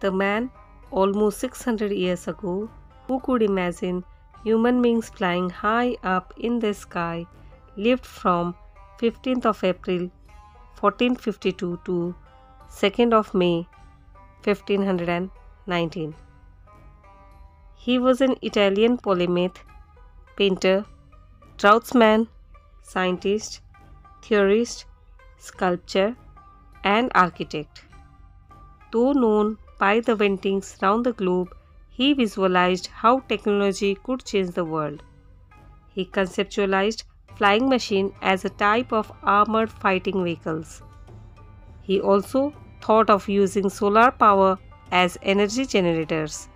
The man, almost 600 years ago, who could imagine human beings flying high up in the sky, lived from 15th of April 1452 to 2nd of May 1519. He was an Italian polymath, painter, draughtsman, scientist, theorist, sculptor, and architect. Though known by the ventings round the globe, he visualized how technology could change the world. He conceptualized flying machine as a type of armored fighting vehicles. He also thought of using solar power as energy generators,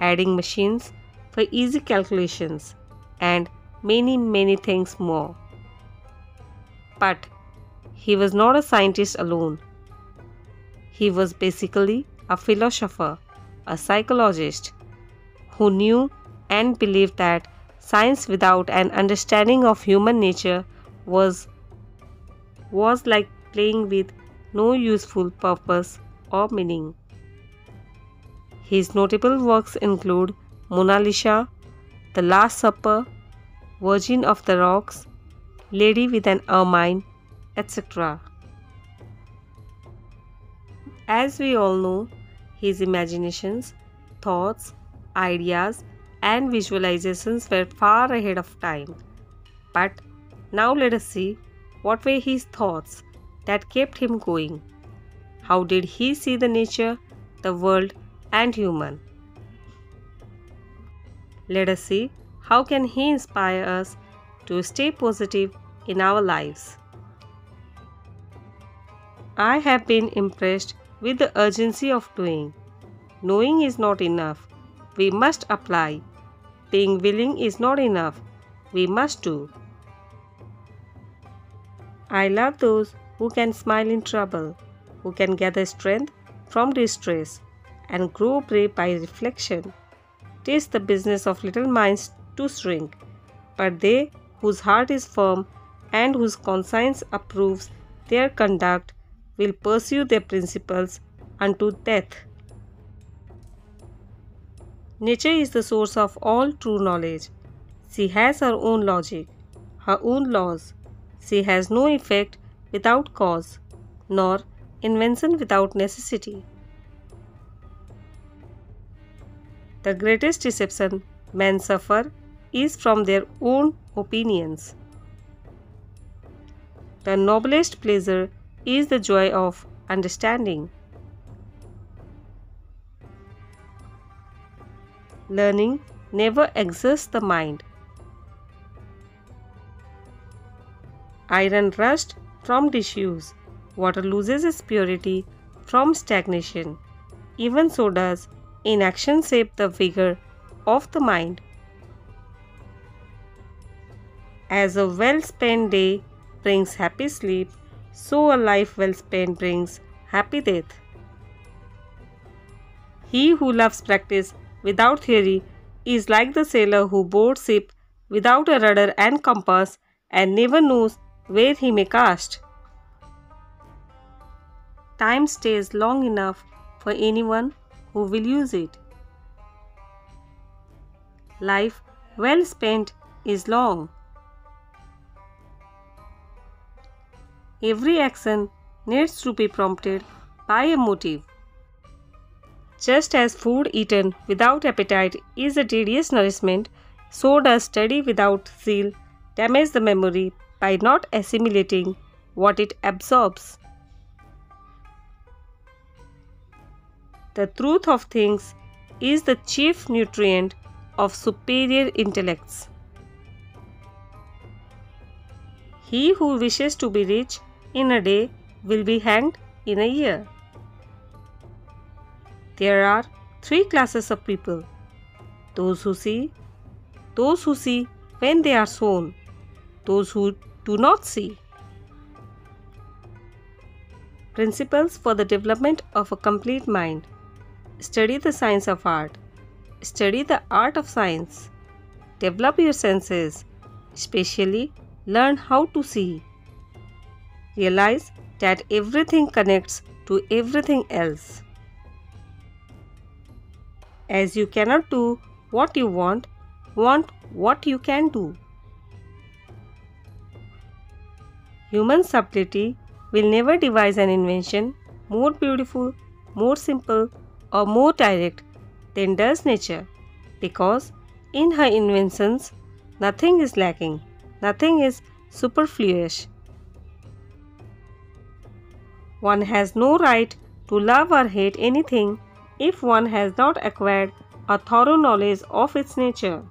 adding machines for easy calculations, and many, many things more. But he was not a scientist alone. He was basically a philosopher, a psychologist, who knew and believed that science without an understanding of human nature was was like playing with no useful purpose or meaning. His notable works include Mona Lisa, The Last Supper, Virgin of the Rocks, Lady with an Ermine, etc. As we all know, his imaginations, thoughts, ideas, and visualizations were far ahead of time. But now let us see what were his thoughts that kept him going. How did he see the nature, the world, and human? Let us see how can he inspire us to stay positive in our lives. I have been impressed with the urgency of doing. Knowing is not enough. We must apply. Being willing is not enough. We must do. I love those who can smile in trouble, who can gather strength from distress, and grow brave by reflection. Tis the business of little minds to shrink, but they whose heart is firm and whose conscience approves their conduct will pursue their principles unto death. Nature is the source of all true knowledge. She has her own logic, her own laws. She has no effect without cause, nor invention without necessity. The greatest deception men suffer is from their own opinions. The noblest pleasure is the joy of understanding. Learning never exhausts the mind. Iron rust from disuse, water loses its purity from stagnation. Even so does inaction shape the vigor of the mind. As a well spent day brings happy sleep, so a life well spent brings happy death. He who loves practice without theory is like the sailor who boards ship without a rudder and compass and never knows where he may cast. Time stays long enough for anyone who will use it. Life well spent is long. Every action needs to be prompted by a motive. Just as food eaten without appetite is a tedious nourishment, so does study without zeal damage the memory by not assimilating what it absorbs. The truth of things is the chief nutrient of superior intellects. He who wishes to be rich in a day will be hanged in a year. There are three classes of people those who see, those who see when they are sown, those who do not see. Principles for the development of a complete mind. Study the science of art. Study the art of science. Develop your senses, especially learn how to see. Realize that everything connects to everything else. as you cannot do what you want, want what you can do. Human subtlety will never devise an invention more beautiful, more simple, or more direct than does nature, because in her inventions nothing is lacking, nothing is superfluous. One has no right to love or hate anything if one has not acquired a thorough knowledge of its nature.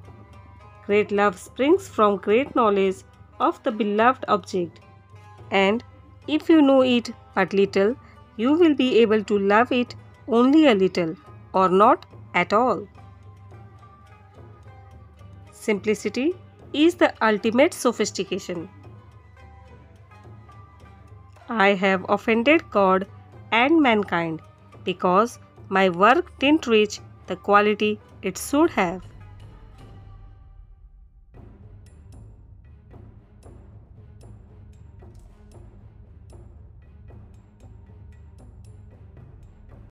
Great love springs from great knowledge of the beloved object, and if you know it but little, you will be able to love it only a little or not at all. Simplicity is the ultimate sophistication. I have offended God and mankind because my work didn't reach the quality it should have.